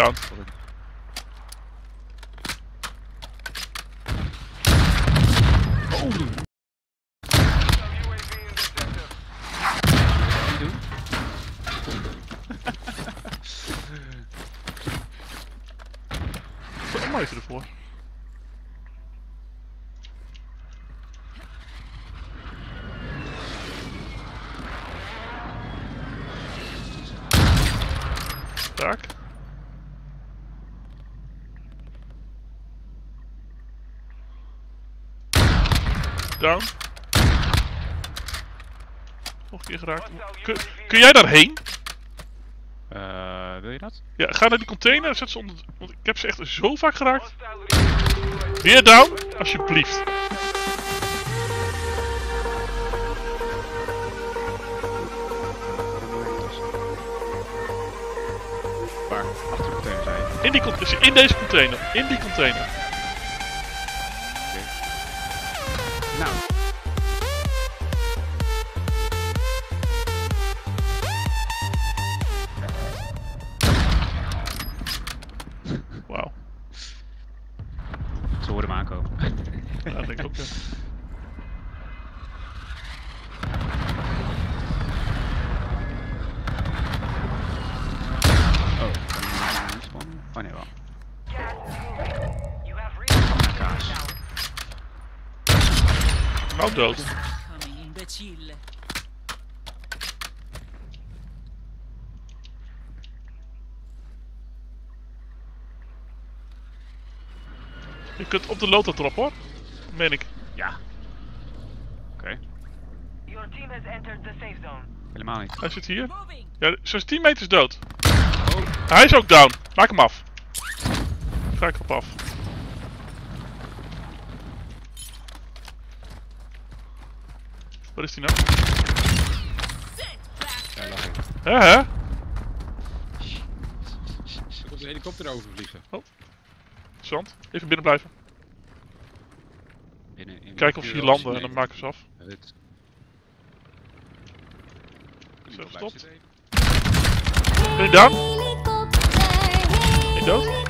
Down. Hem maar even ervoor. Down. Nog een keer geraakt. Kun, kun jij daarheen? Eh, wil je dat? Ja, ga naar die container, zet ze onder. Want ik heb ze echt zo vaak geraakt. Weer down, alsjeblieft. Waar? Achter de container zei je. In, die, con- in deze container. In die container. Nou dood. Je kunt op de loto erop hoor. Meen ik. Ja. Oké, Your team has entered the safe zone. helemaal niet. Hij zit hier. Ja, zijn teammate is dood. Hij is ook down. Maak hem af. Ga ik op af. Waar is die nou? Lag ik. Hè hè? Er komt een helikopter overvliegen. Zand. Even binnen blijven. Binnen in Kijken of ze hier landen en dan maken we ze af. Ja, dit- Zo, even. Ben je down? Helikopter, Ik dood?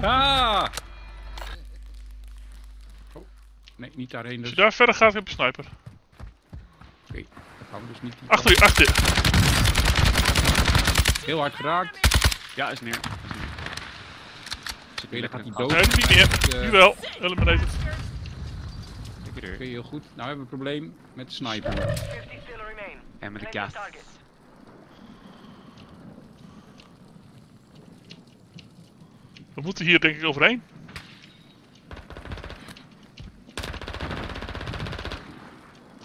Haha! Oh, nee, niet daarheen. Als Dus. je daar verder gaat, heb je een sniper. Oké, dan gaan we dus niet. Achter je, achter je. Heel hard geraakt. Ja, is neer. Is neer. Dan lekker gaat in hij dood. Nee, niet meer. Eh, Nu wel. Eliminated. Ik Oké, heel goed. Nou hebben we een probleem met de sniper. 50 still remain. En met de Claim gas. your target. We moeten hier denk ik overheen.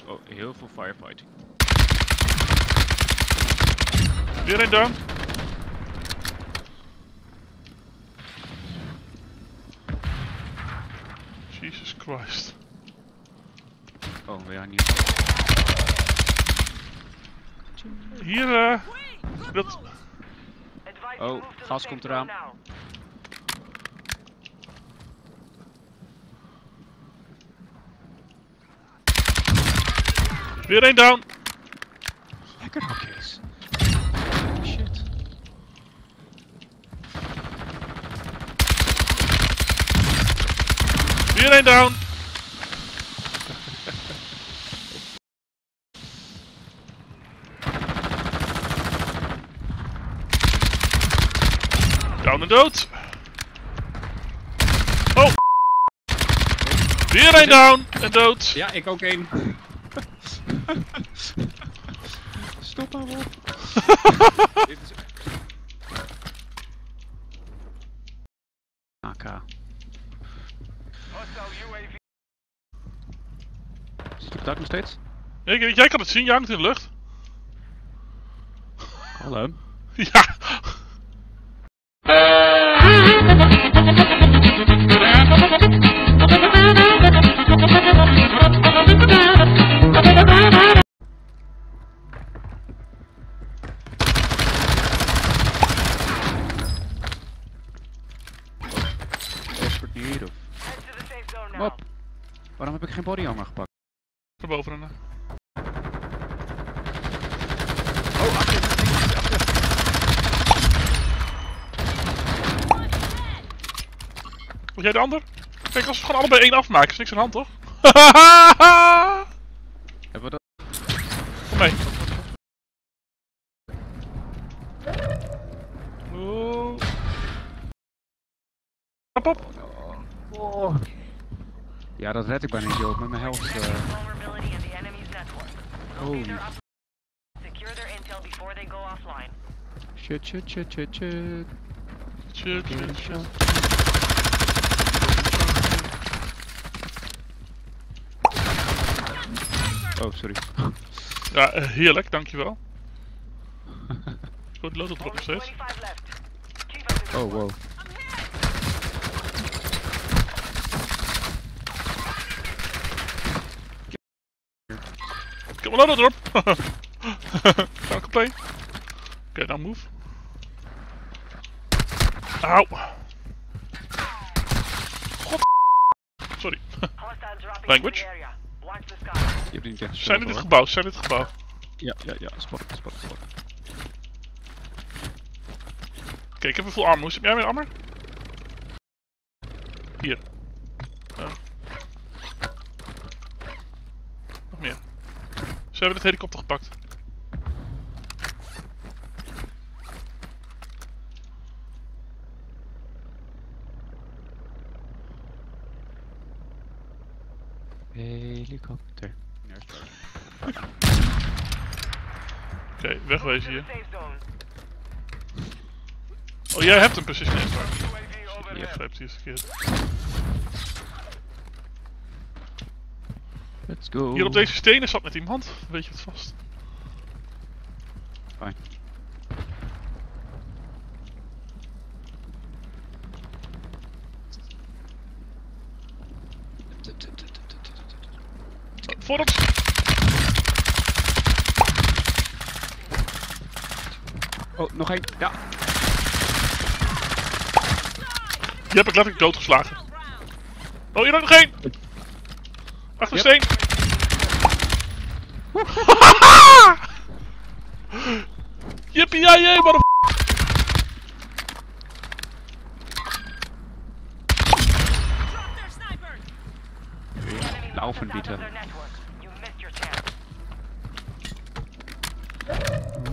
Oh, heel veel firefighting. Weer een down. Jesus Christ. Oh, ja, niet. Hier, eh. dat. Oh, gas komt eraan. Weer een down. Lekker hakjes. Shit. Weer een down. Down en dood. Oh. Weer een down en dood. Ja, ik ook één. Stop maar op. AK. Zit je op dak nog steeds? Jij, jij kan het zien, je hangt in de lucht. Hallo. Ja. Geen body armor gepakt? Naar boven rennen. Oh, achter, achter, achter. Wil jij de ander? Kijk, als we gewoon allebei één afmaken, is niks aan de hand, toch? Hebben we dat? Kom mee. Oh. Hop op. Oh. Ja, dat red ik bijna niet, joh. Met mijn helft. eh. Go offline. Shit, shit, shit, shit, shit. Shit, shit, shit. Oh, sorry. Ja, eh, heerlijk, dankjewel. Goed, lood erop nog steeds. 25 left. Keep up the good Oh, wow. Kom maar lood erop. Can't complain. Oké, nou move. Auw. God. Sorry. Language? Je hebt niet zijn in dit gebouw, zijn in dit gebouw. Ja, ja, ja. Spot, spot, spot. Oké, ik heb een full armor. Heb jij meer armor? Hier. Ja. Nog meer. Ze hebben het helikopter gepakt. Helikopter. Oké, wegwezen hier. Oh, jij hebt airstrike. UAV over Je die is verkeerd. Let's go. Hier op deze stenen zat met iemand. Weet je het vast? Fijn. Voor ons! Oh, nog één. Ja. Die heb ik letterlijk doodgeslagen. Oh, hier ook nog één! Achter Yep. steen! Jippie, ja, jee, maar Laufen bitte.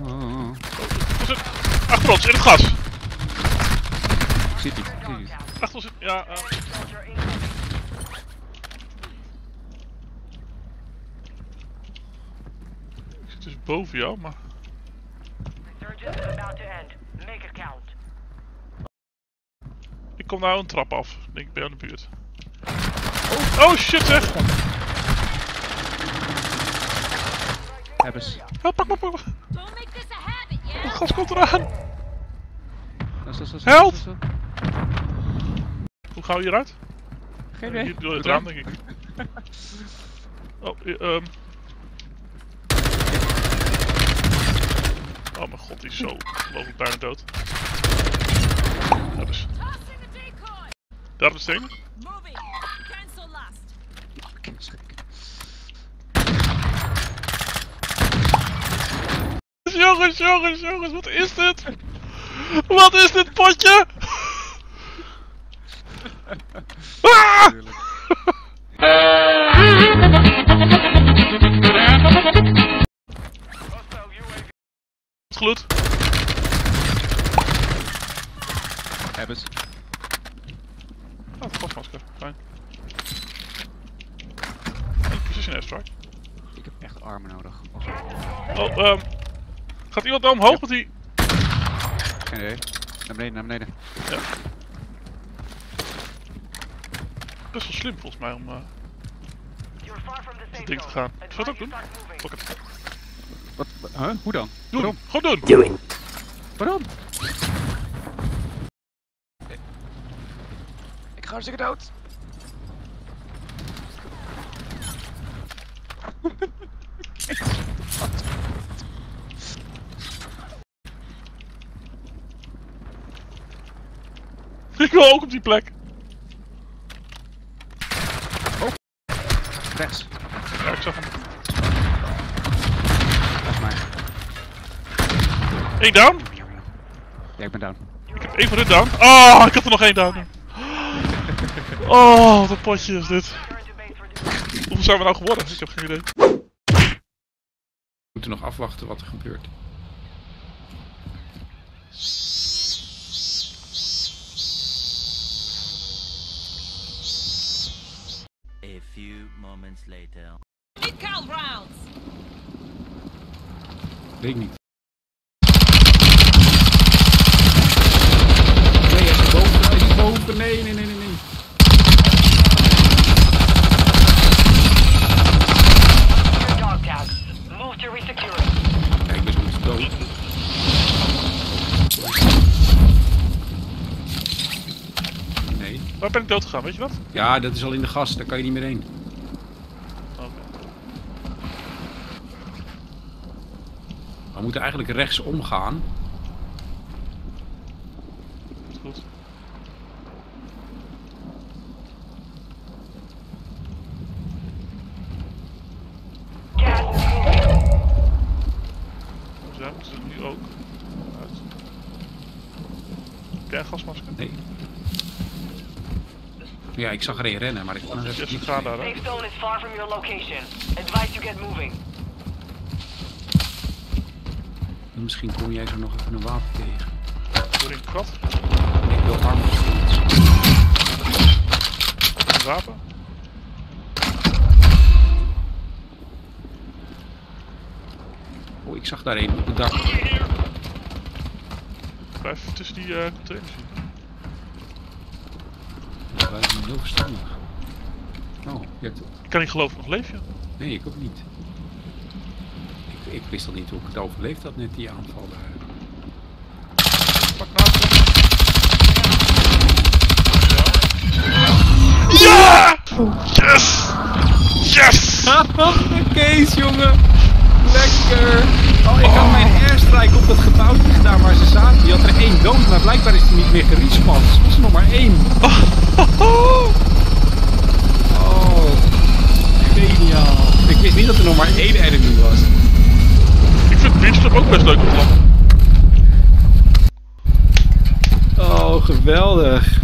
Oh, zit- Achter ons, in het gas! ik. Achter ons, in- ja, Soldier incoming. ik zit dus boven jou, maar... Surgeon is about to end. Make it count. Ik kom nou een trap af. Ik denk, ik ben aan de buurt. Oh, oh shit zeg! Hebben ze. Help, pak, pak, pak! Het gas komt eraan! Dat is- dat is- dat is- Help! Hoe gaan we hieruit? Geen Hier idee. door het raam, denk ik. Oh, eh, ehm. Oh mijn god, die is zo ongelooflijk bijna dood. De stenen. Moving. Cancel last. Jongens, jongens, jongens, wat is dit? Wat is dit potje? Ah! Gloed. Hebben ze. Oh, het gasmasker. Fijn. Een precision airstrike. Ik heb echt armen nodig. Oh, ehm. Gaat iemand nou omhoog met die... Geen idee. Naar beneden, naar beneden. Ja. Best wel slim volgens mij om uh, the safe ding te gaan. Zou het ook doen? Fuck it. Wat? Huh? Hoe dan? Doen! Waarom? Gewoon doen! Waarom? Ik ga hartstikke dood. Ik wil ook op die plek. Rechts. Ja, ik zag hem. Dat is mij. Eén down. Ja, ik ben down. Ik heb één van dit down. Oh, ik had er nog één down. Oh, wat een potje is dit. Hoeveel zijn we nou geworden? Ik heb geen idee. We moeten nog afwachten wat er gebeurt. A few moments later. Rounds. Weet ik niet. Nee, hij is boven. Nee, nee, nee, nee. nee. Kijk, dus moet dood. Nee. Waar ben ik dood gegaan, weet je dat? Ja, dat is al in de gas. Daar kan je niet meer heen. Oké. We moeten eigenlijk rechts omgaan. Is goed. Gas is moving. Hoe zijn we? Is het nu ook? Uit. Heb jij een gasmasker? Nee. Ja, ik zag er een rennen, maar ik kon er even Yes, niet ga daar. hè. Safe zone is far from your location. Advise you get moving. Misschien kom jij zo nog even een wapen tegen. In krat. Ik wil armen. Een wapen. Oh, ik zag daar een op het dak. Blijf tussen die eh containers zien. Dat is heel verstandig. Oh, je hebt... Ik kan niet geloven, nog leef je? Nee, ik ook niet. Ik, ik wist al niet hoe ik het overleefd had, net die aanval daar. Pak. Ja! Yes! Yes! Kees, jongen! Lekker! Oh, ik had mijn airstrike op dat gebouwtje gedaan waar ze zaten. Die had er één dood, maar blijkbaar is die niet meer gerespawned. Dus er was er nog maar één. Oh, geniaal. Ik wist niet dat er nog maar één enemy was. Ik vind Beachclub ook best leuk om te lachen. Oh, geweldig.